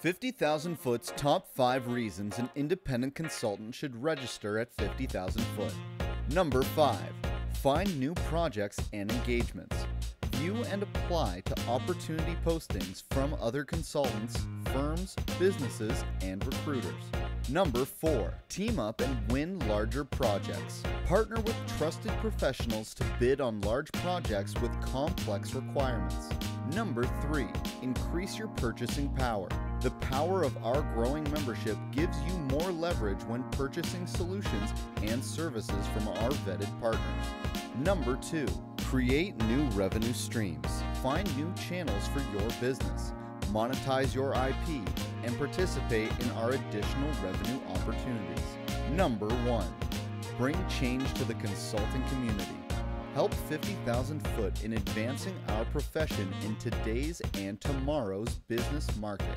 50,000 Foot's top 5 reasons an independent consultant should register at 50,000 Foot. Number 5. Find new projects and engagements. View and apply to opportunity postings from other consultants, firms, businesses, and recruiters. Number 4. Team up and win larger projects. Partner with trusted professionals to bid on large projects with complex requirements. Number 3. Increase your purchasing power. The power of our growing membership gives you more leverage when purchasing solutions and services from our vetted partners. Number 2. Create new revenue streams. Find new channels for your business. Monetize your IP and participate in our additional revenue opportunities. Number 1. Bring change to the consulting community. Help 50,000 Foot in advancing our profession in today's and tomorrow's business market.